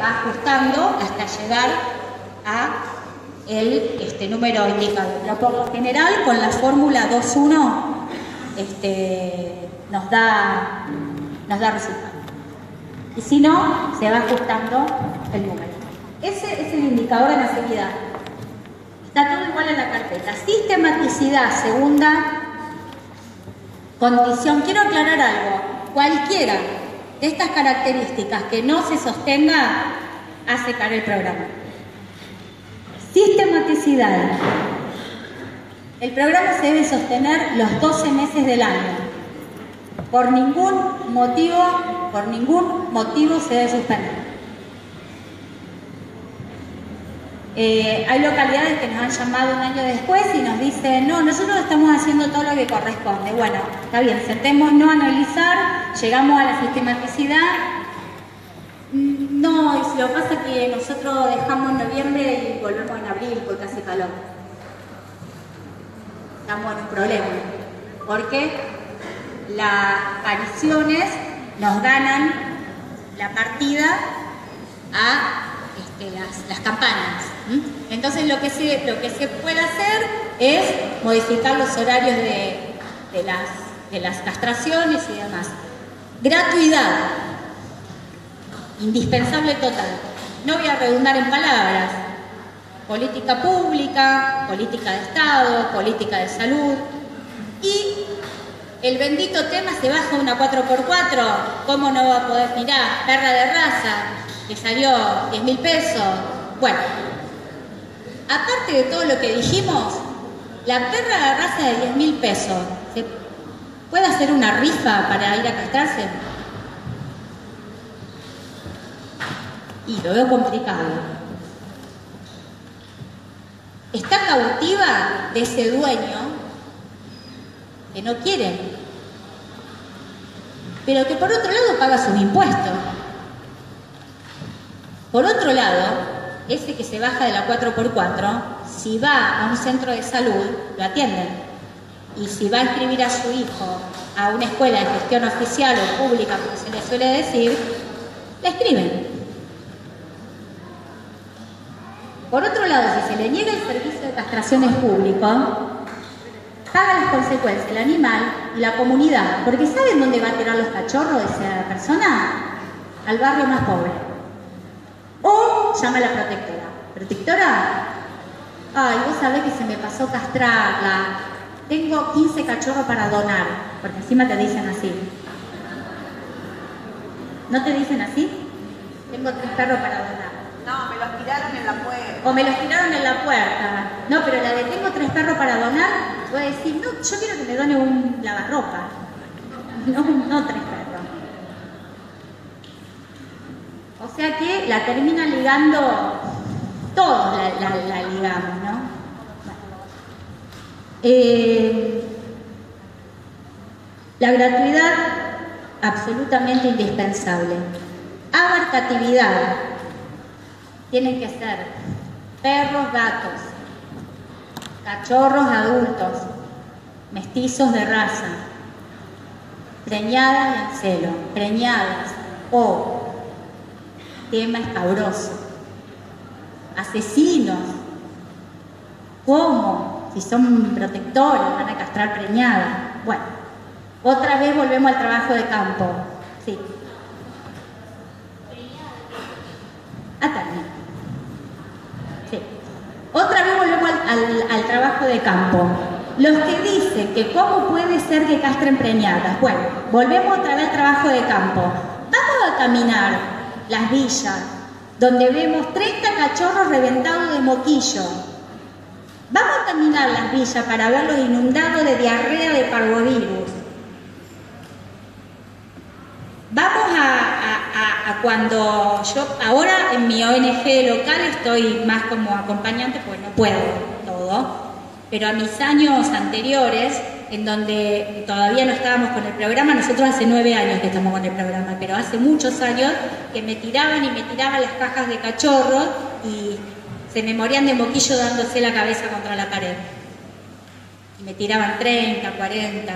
va ajustando hasta llegar a el este, número indicado. Pero por lo general, con la fórmula 2.1 este, nos, da, nos da resultado. Y si no, se va ajustando el número. Ese es el indicador de seguridad. Está todo igual en la carpeta. Sistematicidad, segunda condición. Quiero aclarar algo. Cualquiera de estas características que no se sostenga hace caer el programa. Sistematicidad. El programa se debe sostener los 12 meses del año. Por ningún motivo, por ningún motivo se debe suspender. Eh, hay localidades que nos han llamado un año después y nos dicen, no, nosotros estamos haciendo todo lo que corresponde. Bueno, está bien, sentémonos a analizar, llegamos a la sistematicidad. No, y lo que pasa es que nosotros dejamos en noviembre y volvemos en abril porque hace calor. Estamos en un problema. Porque las apariciones nos ganan la partida a este, las, campanas. Entonces lo que, se, lo que se puede hacer es modificar los horarios de, las, de las castraciones y demás. Gratuidad, indispensable total. No voy a redundar en palabras. Política pública, política de Estado, política de salud. Y el bendito tema se baja una 4x4. ¿Cómo no va a poder mirar? Perra de raza, que salió 10 mil pesos. Bueno, aparte de todo lo que dijimos, la perra de raza de 10 mil pesos, ¿se puede hacer una rifa para ir a castrarse? Y lo veo complicado. Está cautiva de ese dueño que no quiere, pero que por otro lado paga sus impuestos. Por otro lado, ese que se baja de la 4x4, si va a un centro de salud, lo atienden. Y si va a inscribir a su hijo a una escuela de gestión oficial o pública, como se le suele decir, la escriben. Por otro lado, si se le niega el servicio de castraciones público, paga las consecuencias el animal y la comunidad, porque ¿saben dónde va a tirar los cachorros de esa persona? Al barrio más pobre. Llama a la protectora. ¿Protectora? Ay, vos sabés que se me pasó castrarla. Tengo 15 cachorros para donar, porque encima te dicen así. ¿No te dicen así? Tengo tres perros para donar. No, me los tiraron en la puerta. O me los tiraron en la puerta. No, pero la de tengo tres perros para donar, voy a decir, no, yo quiero que me done un lavarropa. No, no tres perros. O sea que la termina ligando, todos la, ligamos, ¿no? Eh, la gratuidad absolutamente indispensable. Abarcatividad. Tienen que ser perros, gatos, cachorros adultos, mestizos de raza, preñadas en celo, preñadas o tema escabroso. Asesinos. ¿Cómo? Si son protectores, van a castrar preñada. Bueno, otra vez volvemos al trabajo de campo. Sí. Ah, también. Sí. Otra vez volvemos al, al trabajo de campo. Los que dicen que cómo puede ser que castren preñadas. Bueno, volvemos otra vez al trabajo de campo. Vamos a caminar las villas, donde vemos 30 cachorros reventados de moquillo. Vamos a caminar las villas para verlos inundados de diarrea de parvovirus. Vamos a, cuando yo, ahora en mi ONG local estoy más como acompañante, pues no puedo todo, pero a mis años anteriores en donde todavía no estábamos con el programa, nosotros hace nueve años que estamos con el programa, pero hace muchos años que me tiraban y me tiraban las cajas de cachorro y se me morían de moquillo dándose la cabeza contra la pared. Y me tiraban 30, 40,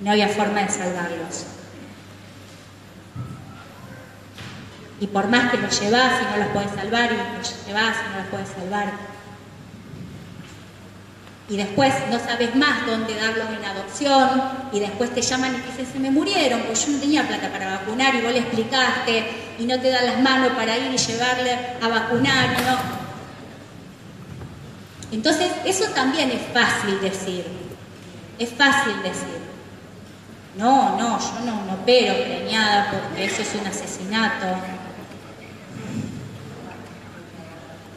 no había forma de salvarlos. Y por más que los llevas y no los puedes salvar, y los llevas y no los puedes salvar. Y después no sabes más dónde darlos en adopción, y después te llaman y dicen, se me murieron, pues yo no tenía plata para vacunar, y vos le explicaste, y no te dan las manos para ir y llevarle a vacunar, ¿no? Entonces, eso también es fácil decir, es fácil decir. No, no, yo no, no opero preñada porque eso es un asesinato.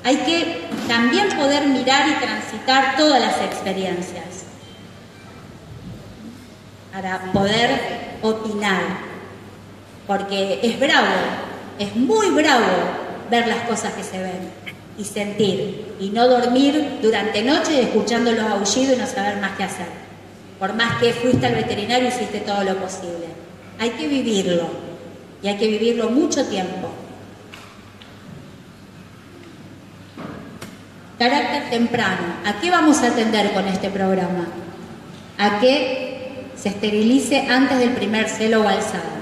Hay que también poder mirar y transitar todas las experiencias para poder opinar. Porque es bravo, es muy bravo ver las cosas que se ven y sentir y no dormir durante noche escuchando los aullidos y no saber más qué hacer. Por más que fuiste al veterinario hiciste todo lo posible. Hay que vivirlo y hay que vivirlo mucho tiempo. Carácter temprano. ¿A qué vamos a atender con este programa? A que se esterilice antes del primer celo o alzado.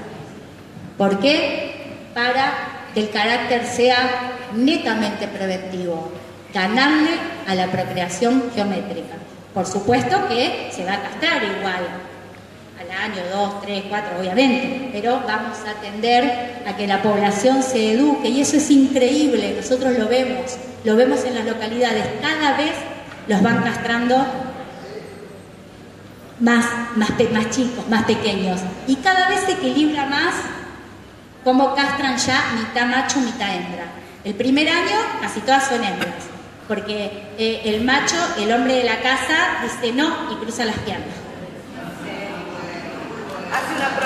¿Por qué? Para que el carácter sea netamente preventivo, ganarle a la procreación geométrica. Por supuesto que se va a castrar igual, al año, dos, tres, cuatro, obviamente, pero vamos a atender a que la población se eduque y eso es increíble, nosotros lo vemos, lo vemos en las localidades, cada vez los van castrando más, más, más chicos, más pequeños y cada vez se equilibra más como castran ya mitad macho, mitad hembra. El primer año casi todas son hembras, porque eh, el macho, el hombre de la casa, dice no y cruza las piernas. Hace una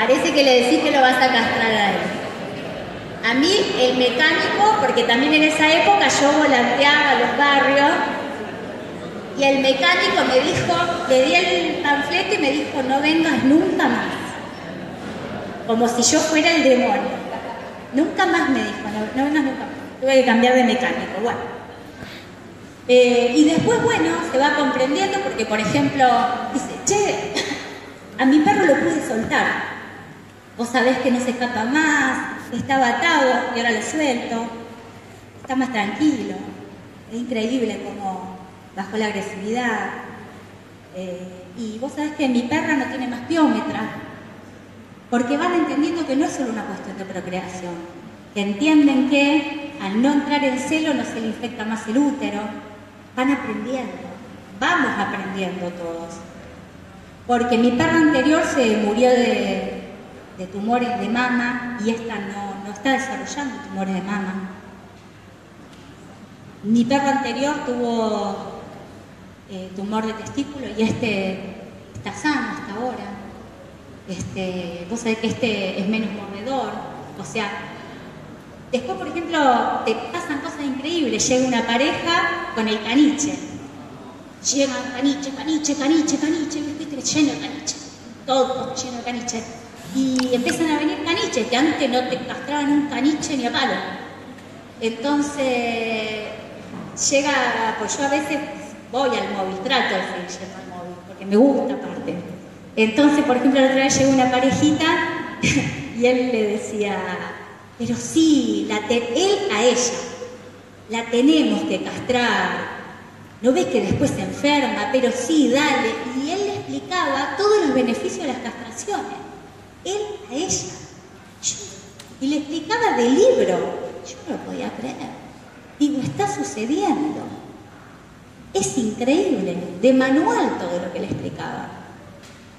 Parece que le decís que lo vas a castrar a él. A mí, el mecánico, porque también en esa época yo volanteaba los barrios, y el mecánico me dijo, le di el panfleto y me dijo, no vengas nunca más. Como si yo fuera el demonio. Nunca más me dijo, no, vengas nunca más. Tuve que cambiar de mecánico, bueno. Eh, y después, bueno, se va comprendiendo porque, por ejemplo, dice, che, a mi perro lo pude soltar. Vos sabés que no se escapa más, estaba atado y ahora lo suelto. Está más tranquilo. Es increíble como bajo la agresividad. Eh, y vos sabés que mi perra no tiene más piómetra, porque van entendiendo que no es solo una cuestión de procreación, que entienden que al no entrar en celo no se le infecta más el útero, van aprendiendo, vamos aprendiendo todos. Porque mi perra anterior se murió de, tumores de mama y esta no, no está desarrollando tumores de mama. Mi perro anterior tuvo eh, tumor de testículo y este está sano hasta ahora. Este, vos sabés que este es menos mordedor. O sea, después, por ejemplo, te pasan cosas increíbles. Llega una pareja con el caniche. Llega caniche, caniche, caniche, caniche, lleno de caniche. Todo lleno de caniche. Y empiezan a venir caniches que antes no te castraban un caniche ni a palo. Entonces, llega, pues yo a veces voy al móvil, trato de seguir yendo al móvil, porque me gusta aparte. Entonces, por ejemplo, la otra vez llegó una parejita y él le decía, pero sí, él a ella, la tenemos que castrar. ¿No ves que después se enferma? Pero sí, dale. Y él le explicaba todos los beneficios de las castraciones. Él a ella. y le explicaba del libro. Yo no lo podía creer. Digo, está sucediendo. Es increíble, de manual todo lo que le explicaba.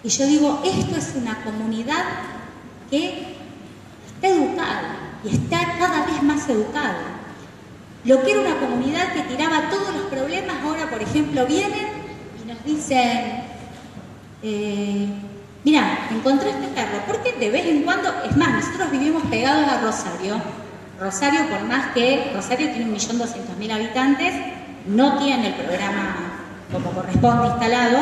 Y yo digo, esto es una comunidad que está educada y está cada vez más educada. Lo que era una comunidad que tiraba todos los problemas, ahora por ejemplo vienen y nos dicen, eh, mira, encontré este perro, porque de vez en cuando, es más, nosotros vivimos pegados a Rosario. Rosario, por más que Rosario tiene un millón doscientos mil habitantes, no tiene el programa como corresponde instalado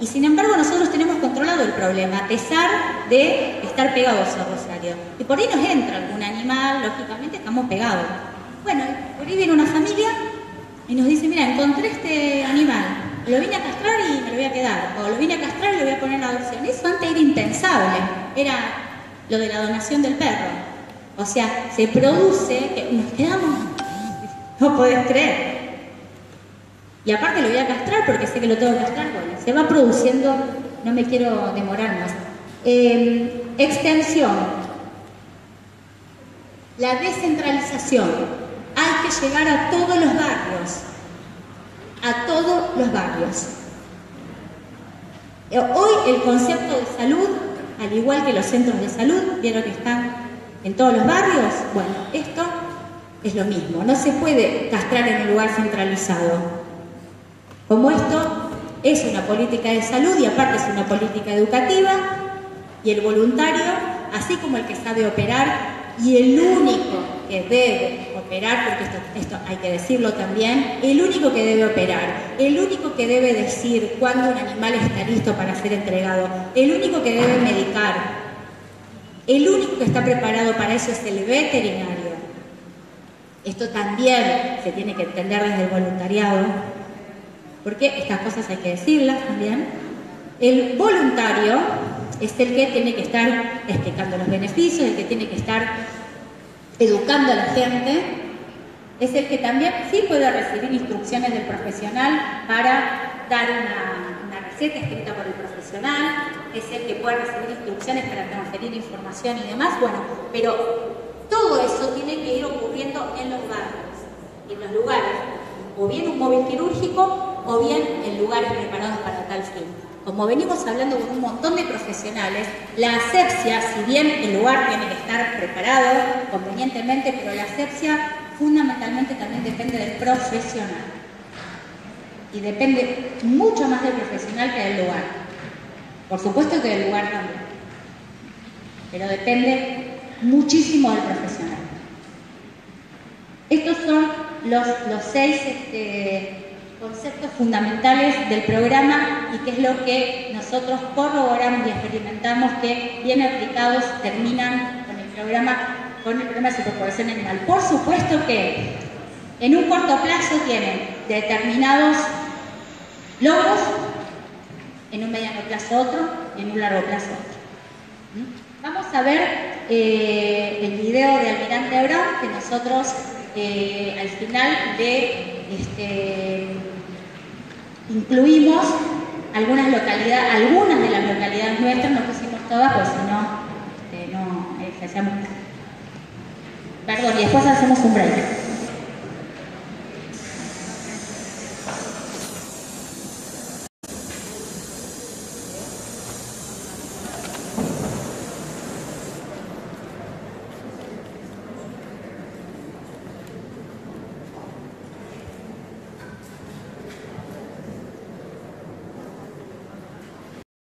y sin embargo nosotros tenemos controlado el problema a pesar de estar pegados a Rosario. Y por ahí nos entra algún animal, lógicamente estamos pegados. Bueno, por ahí viene una familia y nos dice, mira, encontré este animal. lo vine a castrar voy a quedar, o lo vine a castrar y lo voy a poner en adopción. Eso antes era impensable, era lo de la donación del perro. O sea, se produce nos quedamos, no podés creer. Y aparte lo voy a castrar porque sé que lo tengo que castrar, bueno, se va produciendo, no me quiero demorar más. Eh, extensión, la descentralización. Hay que llegar a todos los barrios, a todos los barrios. Eh, hoy el concepto de salud, al igual que los centros de salud, vieron que están en todos los barrios. Bueno, esto es lo mismo. No se puede castrar en un lugar centralizado. Como esto es una política de salud y aparte es una política educativa, y el voluntario, así como el que sabe operar, y el único que debe operar, porque esto, hay que decirlo también, el único que debe operar, el único que debe decir cuándo un animal está listo para ser entregado, el único que debe medicar, el único que está preparado para eso es el veterinario. Esto también se tiene que entender desde el voluntariado, porque estas cosas hay que decirlas también. El voluntario es el que tiene que estar explicando los beneficios, el que tiene que estar educando a la gente, es el que también sí puede recibir instrucciones del profesional para dar una, una receta escrita por el profesional, es el que puede recibir instrucciones para transferir información y demás, bueno, pero todo eso tiene que ir ocurriendo en los barrios, en los lugares, o bien un móvil quirúrgico o bien en lugares preparados para tal fin. Como venimos hablando con un montón de profesionales, la asepsia, si bien el lugar tiene que estar preparado convenientemente, pero la asepsia fundamentalmente también depende del profesional. Y depende mucho más del profesional que del lugar. Por supuesto que del lugar también. Pero depende muchísimo del profesional. Estos son los, los seis este, conceptos fundamentales del programa y que es lo que nosotros corroboramos y experimentamos que bien aplicados terminan con el programa con el programa de superpoblación animal. Por supuesto que en un corto plazo tienen determinados logros, en un mediano plazo otro en un largo plazo otro. ¿Mm? Vamos a ver eh, el video de Almirante Brown que nosotros eh, al final de este, incluimos algunas localidades, algunas de las localidades nuestras, no pusimos todas, pues si no, este, no eh, hacemos, perdón, y después hacemos un break.